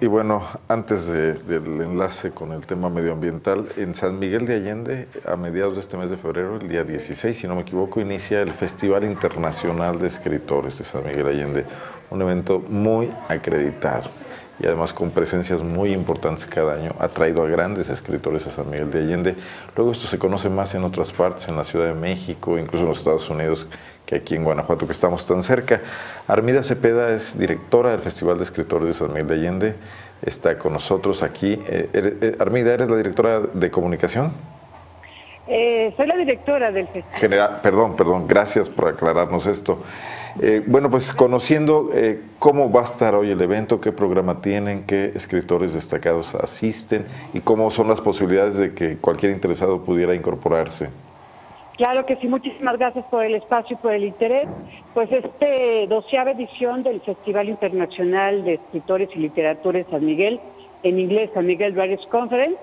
Y bueno, antes del enlace con el tema medioambiental, en San Miguel de Allende, a mediados de este mes de febrero, el día 16, si no me equivoco, inicia el Festival Internacional de Escritores de San Miguel Allende, un evento muy acreditado y además con presencias muy importantes cada año. Ha traído a grandes escritores a San Miguel de Allende. Luego esto se conoce más en otras partes, en la Ciudad de México, incluso en los Estados Unidos, que aquí en Guanajuato, que estamos tan cerca. Armida Cepeda es directora del Festival de Escritores de San Miguel de Allende. Está con nosotros aquí. Eh, eh, Armida, ¿eres la directora de comunicación? Eh, soy la directora del festival. General, perdón, perdón, gracias por aclararnos esto. Eh, bueno, pues conociendo eh, cómo va a estar hoy el evento, qué programa tienen, qué escritores destacados asisten y cómo son las posibilidades de que cualquier interesado pudiera incorporarse. Claro que sí, muchísimas gracias por el espacio y por el interés. Pues este doceava edición del Festival Internacional de Escritores y Literatura de San Miguel, en inglés San Miguel Writers Conference,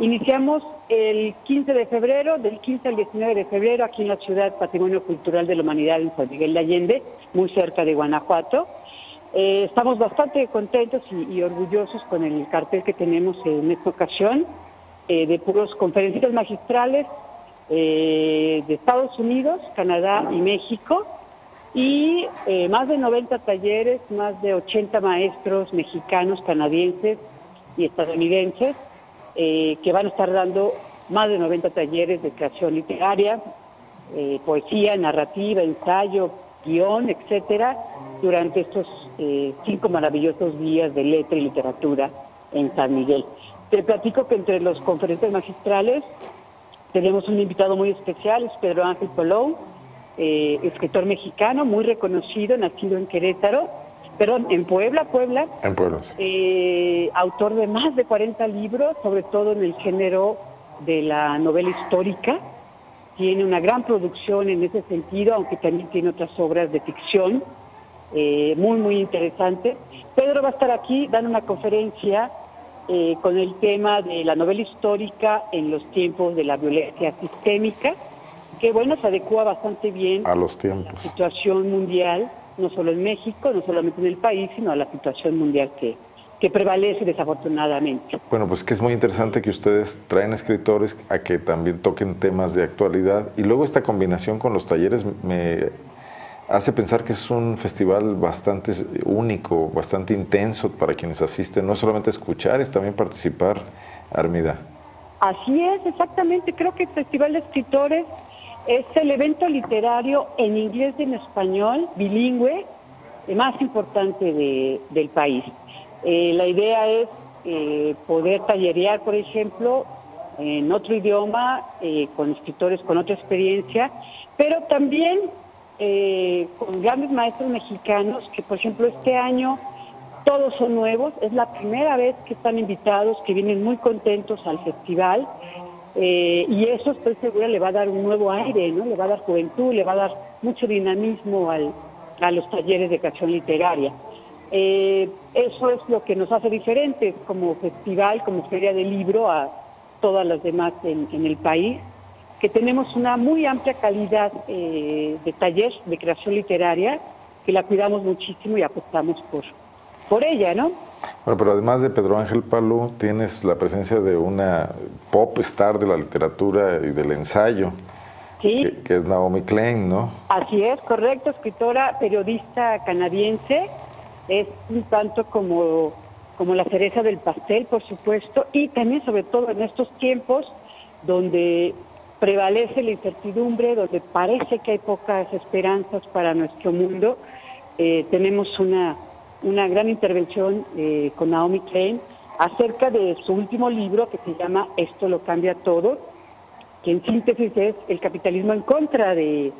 Iniciamos el 15 de febrero, del 15 al 19 de febrero, aquí en la ciudad Patrimonio Cultural de la Humanidad en San Miguel de Allende, muy cerca de Guanajuato. Eh, estamos bastante contentos y, orgullosos con el cartel que tenemos en esta ocasión, eh, de puros conferencias magistrales eh, de Estados Unidos, Canadá y México, y más de 90 talleres, más de 80 maestros mexicanos, canadienses y estadounidenses eh, que van a estar dando más de 90 talleres de creación literaria, eh, poesía, narrativa, ensayo, guion, etcétera, durante estos eh, cinco maravillosos días de letra y literatura en San Miguel. Te platico que entre los conferentes magistrales tenemos un invitado muy especial, es Pedro Ángel Polou, escritor mexicano muy reconocido, nacido en Querétaro, perdón, en Puebla, Puebla. En Puebla. Eh, autor de más de 40 libros, sobre todo en el género de la novela histórica. Tiene una gran producción en ese sentido, aunque también tiene otras obras de ficción eh, muy, muy interesante. Pedro va a estar aquí dando una conferencia eh, con el tema de la novela histórica en los tiempos de la violencia sistémica, que bueno, se adecua bastante bien a los tiempos. la situación mundial no solo en México, no solamente en el país, sino a la situación mundial que, que prevalece desafortunadamente. Bueno, pues que es muy interesante que ustedes traen escritores a que también toquen temas de actualidad y luego esta combinación con los talleres me hace pensar que es un festival bastante único, bastante intenso para quienes asisten, no solamente escuchar, es también participar, Armida. Así es, exactamente, creo que el Festival de Escritores es el evento literario en inglés y en español, bilingüe, más importante del país. Eh, la idea es eh, poder tallerear, por ejemplo, en otro idioma, eh, con escritores con otra experiencia, pero también con grandes maestros mexicanos que, por ejemplo, este año todos son nuevos, es la primera vez que están invitados, que vienen muy contentos al festival eh, y eso estoy segura le va a dar un nuevo aire, ¿no? Le va a dar juventud, le va a dar mucho dinamismo al, a los talleres de creación literaria. Eh, eso es lo que nos hace diferentes como festival, como feria de libro a todas las demás en, el país, que tenemos una muy amplia calidad eh, de talleres de creación literaria, que la cuidamos muchísimo y apostamos por, por ella, ¿no? Bueno, pero además de Pedro Ángel Palú, tienes la presencia de una pop star de la literatura y del ensayo, que, es Naomi Klein, ¿no? Así es, correcto, escritora, periodista canadiense, es un tanto como, como la cereza del pastel, por supuesto, y también sobre todo en estos tiempos donde prevalece la incertidumbre, donde parece que hay pocas esperanzas para nuestro mundo, eh, tenemos una una gran intervención eh, con Naomi Klein acerca de su último libro que se llama Esto lo cambia todo, que en síntesis es el capitalismo en contra de,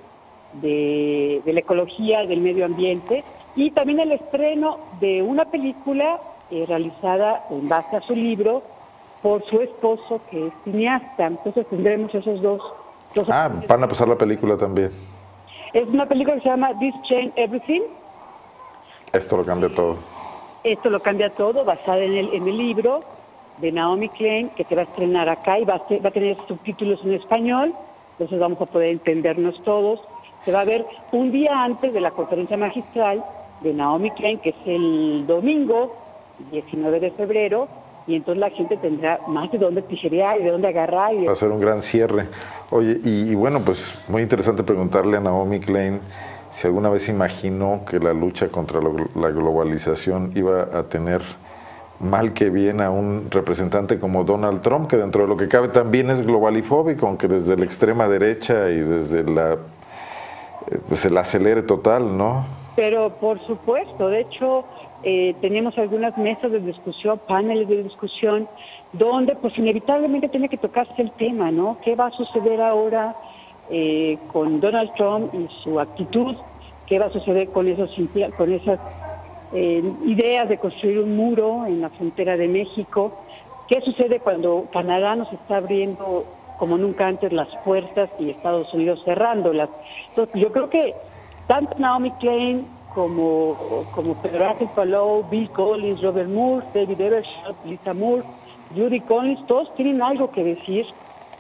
de, la ecología, del medio ambiente, y también el estreno de una película eh, realizada en base a su libro por su esposo, que es cineasta. Entonces tendremos esos dos. dos ah, van a pasar la película también. Es una película que se llama This Change Everything, esto lo cambia todo. Esto lo cambia todo, basada en el, en el libro de Naomi Klein, que se va a estrenar acá y va a, va a tener subtítulos en español, entonces vamos a poder entendernos todos. Se va a ver un día antes de la conferencia magistral de Naomi Klein, que es el domingo 19 de febrero, y entonces la gente tendrá más de dónde tijerear y de dónde agarrar. Y Va a ser un gran cierre. Oye, y, bueno, pues muy interesante preguntarle a Naomi Klein si alguna vez imaginó que la lucha contra la globalización iba a tener mal que bien a un representante como Donald Trump, que dentro de lo que cabe también es globalifóbico, aunque desde la extrema derecha y desde la, eh, pues el acelere total, ¿no? Pero por supuesto, de hecho, eh, tenemos algunas mesas de discusión, paneles de discusión, donde pues inevitablemente tiene que tocarse el tema, ¿no? ¿Qué va a suceder ahora eh, con Donald Trump y su actitud? ¿Qué va a suceder con, esos, con esas eh, ideas de construir un muro en la frontera de México? ¿Qué sucede cuando Canadá nos está abriendo como nunca antes las puertas y Estados Unidos cerrándolas? Entonces, yo creo que tanto Naomi Klein como, como Pedro Ángel Palou, Bill Collins, Robert Moore, David Evershaw, Lisa Moore, Judy Collins, todos tienen algo que decir,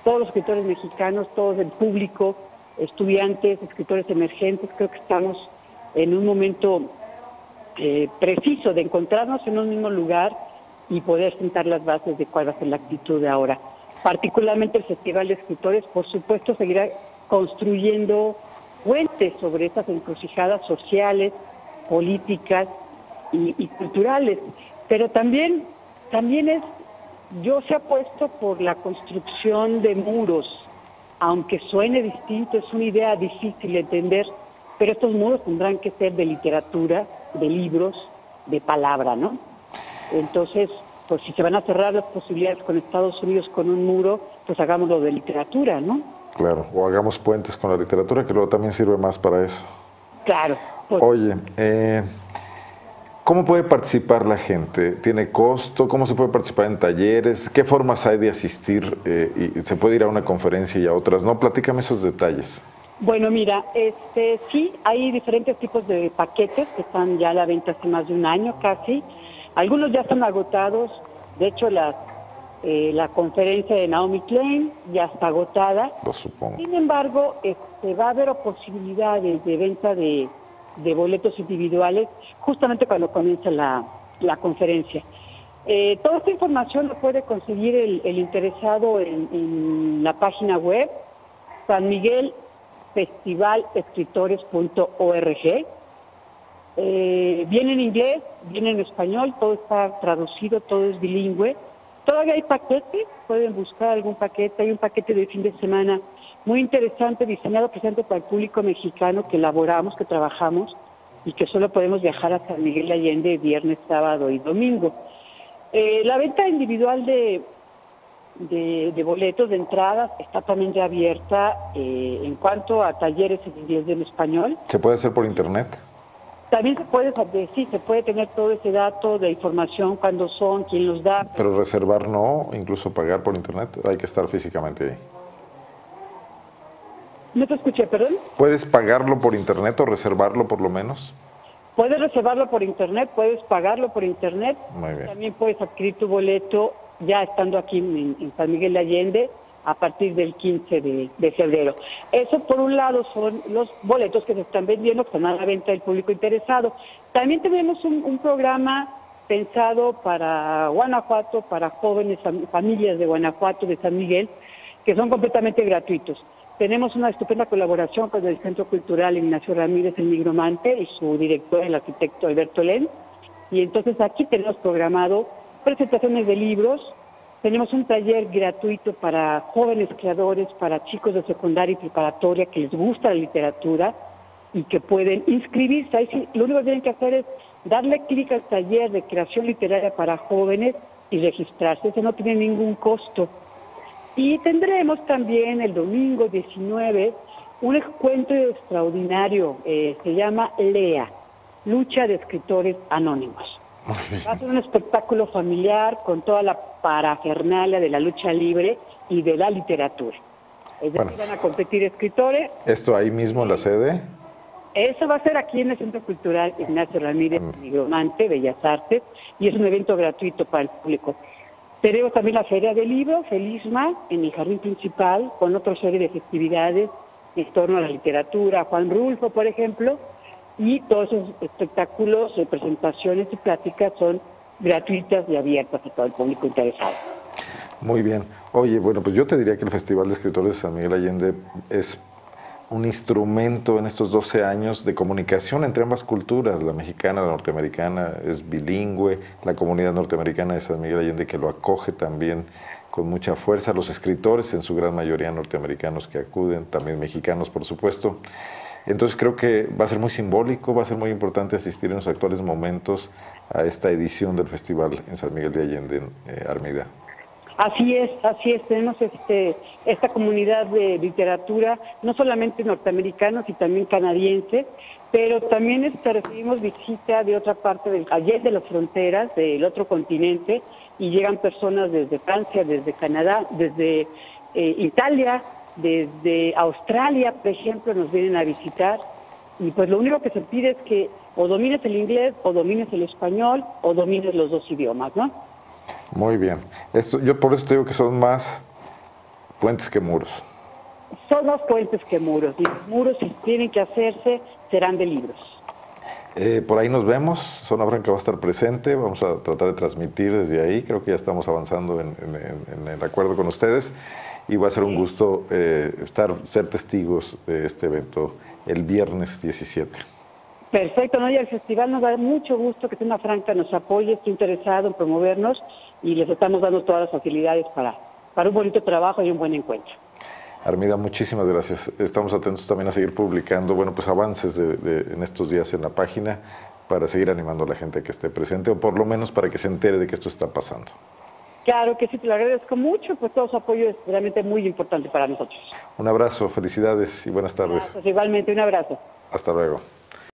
todos los escritores mexicanos, todos el público, estudiantes, escritores emergentes, creo que estamos en un momento eh, preciso de encontrarnos en un mismo lugar y poder sentar las bases de cuál va a ser la actitud de ahora. Particularmente el Festival de Escritores, por supuesto, seguirá construyendo puentes sobre estas encrucijadas sociales, políticas y, culturales. Pero también, también es, yo se apuesto por la construcción de muros, aunque suene distinto, es una idea difícil de entender, pero estos muros tendrán que ser de literatura, de libros, de palabra, ¿no? Entonces, pues si se van a cerrar las posibilidades con Estados Unidos con un muro, pues hagámoslo de literatura, ¿no? Claro, o hagamos puentes con la literatura, que luego también sirve más para eso. Claro. Pues. Oye, eh, ¿cómo puede participar la gente? ¿Tiene costo? ¿Cómo se puede participar en talleres? ¿Qué formas hay de asistir? Eh, y ¿Se puede ir a una conferencia y a otras? No, platícame esos detalles. Bueno, mira, este, sí, hay diferentes tipos de paquetes que están ya a la venta hace más de un año casi. Algunos ya están agotados. De hecho, las eh, la conferencia de Naomi Klein ya está agotada. Lo supongo. Sin embargo, este, va a haber posibilidades de venta de, boletos individuales justamente cuando comienza la, conferencia. Eh, toda esta información la puede conseguir el, interesado en, la página web San Miguel festivalescritores.org. Eh, viene en inglés, viene en español, todo está traducido, todo es bilingüe. Todavía hay paquetes, pueden buscar algún paquete, hay un paquete de fin de semana muy interesante, diseñado precisamente para el público mexicano que elaboramos, que trabajamos y que solo podemos viajar a San Miguel Allende viernes, sábado y domingo. Eh, la venta individual de, de, boletos, de entradas, está también ya abierta eh, en cuanto a talleres en inglés y en español. ¿Se puede hacer por internet? También se puede, sí, se puede tener todo ese dato de información, cuándo son, quién los da. Pero reservar no, incluso pagar por internet, hay que estar físicamente ahí. No te escuché, perdón. ¿Puedes pagarlo por internet o reservarlo por lo menos? Puedes reservarlo por internet, puedes pagarlo por internet. Muy bien. También puedes adquirir tu boleto ya estando aquí en San Miguel de Allende a partir del 15 de, febrero. Eso por un lado son los boletos que se están vendiendo, que están a la venta del público interesado. También tenemos un, programa pensado para Guanajuato, para jóvenes, familias de Guanajuato, de San Miguel, que son completamente gratuitos. Tenemos una estupenda colaboración con el Centro Cultural Ignacio Ramírez el Migromante y su director, el arquitecto Alberto Len. Y entonces aquí tenemos programado presentaciones de libros, tenemos un taller gratuito para jóvenes creadores, para chicos de secundaria y preparatoria que les gusta la literatura y que pueden inscribirse. Ahí lo único que tienen que hacer es darle clic al taller de creación literaria para jóvenes y registrarse. Eso no tiene ningún costo. Y tendremos también el domingo 19 un encuentro extraordinario, eh, se llama LEA, Lucha de Escritores Anónimos. Va a ser un espectáculo familiar con toda la parafernalia de la lucha libre y de la literatura. Es decir, van a competir escritores. ¿Esto ahí mismo en la sede? Eso va a ser aquí en el Centro Cultural Ignacio Ramírez. Migromante, Bellas Artes, y es un evento gratuito para el público. Tenemos también la Feria del Libro, Felisma, en el jardín principal, con otra serie de festividades en torno a la literatura. Juan Rulfo, por ejemplo, y todos esos espectáculos, presentaciones y pláticas son gratuitas y abiertas a todo el público interesado. Muy bien. Oye, bueno, pues yo te diría que el Festival de Escritores de San Miguel Allende es un instrumento en estos 12 años de comunicación entre ambas culturas, la mexicana, la norteamericana, es bilingüe, la comunidad norteamericana de San Miguel Allende que lo acoge también con mucha fuerza, los escritores en su gran mayoría norteamericanos que acuden, también mexicanos por supuesto. Entonces creo que va a ser muy simbólico, va a ser muy importante asistir en los actuales momentos a esta edición del festival en San Miguel de Allende, en eh, Armida. Así es, así es. Tenemos este, esta comunidad de literatura, no solamente norteamericanos y también canadienses, pero también este, recibimos visita de otra parte, del, ayer de las fronteras, del otro continente, y llegan personas desde Francia, desde Canadá, desde eh, Italia, desde Australia, por ejemplo, nos vienen a visitar. Y pues lo único que se pide es que o domines el inglés, o domines el español, o domines los dos idiomas, ¿no? Muy bien. Esto, yo por eso te digo que son más puentes que muros. Son más puentes que muros. Y los muros, si tienen que hacerse, serán de libros. Eh, por ahí nos vemos. Zona Franca va a estar presente. Vamos a tratar de transmitir desde ahí. Creo que ya estamos avanzando en, el acuerdo con ustedes. Y va a ser un gusto eh, estar, ser testigos de este evento el viernes 17. Perfecto, ¿no? Y el festival nos da mucho gusto que Zona Franca nos apoye, esté interesado en promovernos y les estamos dando todas las facilidades para, para un bonito trabajo y un buen encuentro. Armida, muchísimas gracias. Estamos atentos también a seguir publicando, bueno, pues avances de, en estos días en la página para seguir animando a la gente que esté presente o por lo menos para que se entere de que esto está pasando. Claro que sí, te lo agradezco mucho, pues todo su apoyo es realmente muy importante para nosotros. Un abrazo, felicidades y buenas tardes. igualmente, un abrazo. Hasta luego.